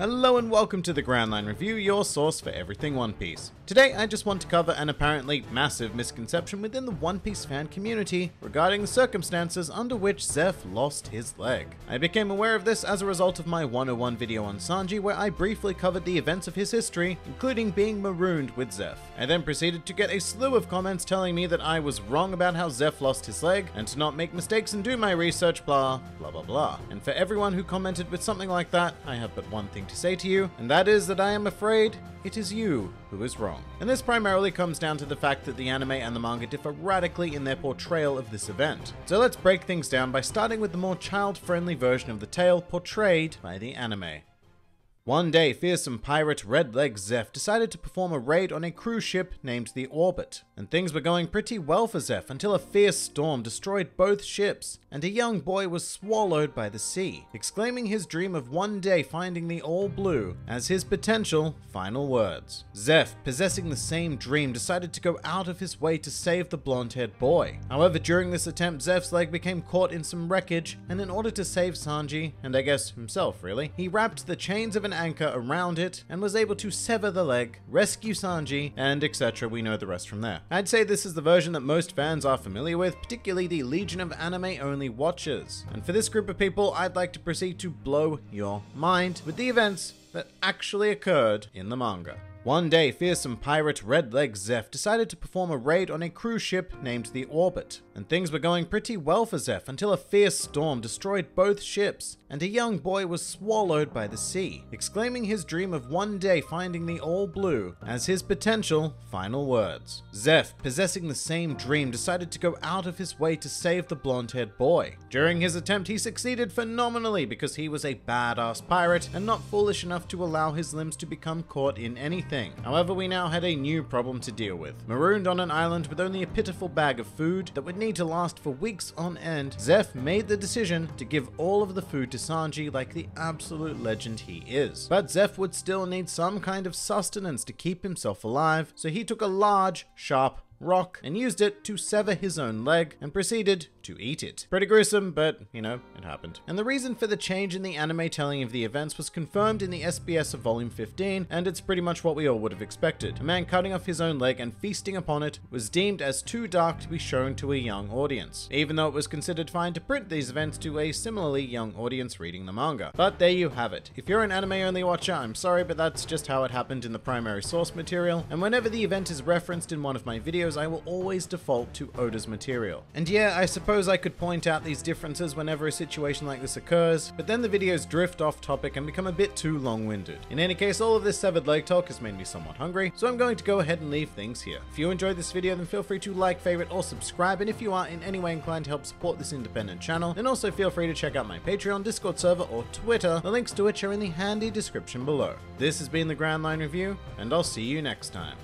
Hello and welcome to the Grand Line Review, your source for everything One Piece. Today I just want to cover an apparently massive misconception within the One Piece fan community regarding the circumstances under which Zeff lost his leg. I became aware of this as a result of my 101 video on Sanji where I briefly covered the events of his history, including being marooned with Zeff. I then proceeded to get a slew of comments telling me that I was wrong about how Zeff lost his leg and to not make mistakes and do my research blah blah blah blah. And for everyone who commented with something like that, I have but one thing to say to you, and that is that I am afraid it is you who is wrong. And this primarily comes down to the fact that the anime and the manga differ radically in their portrayal of this event. So let's break things down by starting with the more child-friendly version of the tale portrayed by the anime. One day, fearsome pirate Red Leg Zeff decided to perform a raid on a cruise ship named the Orbit, and things were going pretty well for Zeff until a fierce storm destroyed both ships, and a young boy was swallowed by the sea, exclaiming his dream of one day finding the All Blue as his potential final words. Zeff, possessing the same dream, decided to go out of his way to save the blonde-haired boy. However, during this attempt, Zeff's leg became caught in some wreckage, and in order to save Sanji, and I guess himself really, he wrapped the chains of an anchor around it and was able to sever the leg, rescue Sanji, and etc. We know the rest from there. I'd say this is the version that most fans are familiar with, particularly the legion of anime only watchers. And for this group of people, I'd like to proceed to blow your mind with the events that actually occurred in the manga. One day, fearsome pirate Red Leg Zeff decided to perform a raid on a cruise ship named the Orbit, and things were going pretty well for Zeff until a fierce storm destroyed both ships, and a young boy was swallowed by the sea, exclaiming his dream of one day finding the All Blue as his potential final words. Zeff, possessing the same dream, decided to go out of his way to save the blonde-haired boy. During his attempt, he succeeded phenomenally because he was a badass pirate and not foolish enough to allow his limbs to become caught in anything thing. However, we now had a new problem to deal with. Marooned on an island with only a pitiful bag of food that would need to last for weeks on end, Zeff made the decision to give all of the food to Sanji like the absolute legend he is. But Zeff would still need some kind of sustenance to keep himself alive, so he took a large, sharp rock and used it to sever his own leg and proceeded to eat it. Pretty gruesome, but you know, it happened. And the reason for the change in the anime telling of the events was confirmed in the SBS of volume 15, and it's pretty much what we all would have expected. A man cutting off his own leg and feasting upon it was deemed as too dark to be shown to a young audience, even though it was considered fine to print these events to a similarly young audience reading the manga. But there you have it. If you're an anime only watcher, I'm sorry, but that's just how it happened in the primary source material, and whenever the event is referenced in one of my videos, I will always default to Oda's material. And yeah, I suppose I could point out these differences whenever a situation like this occurs, but then the videos drift off topic and become a bit too long-winded. In any case, all of this severed leg talk has made me somewhat hungry, so I'm going to go ahead and leave things here. If you enjoyed this video, then feel free to like, favorite, or subscribe, and if you are in any way inclined to help support this independent channel, then also feel free to check out my Patreon, Discord server, or Twitter, the links to which are in the handy description below. This has been the Grand Line Review, and I'll see you next time.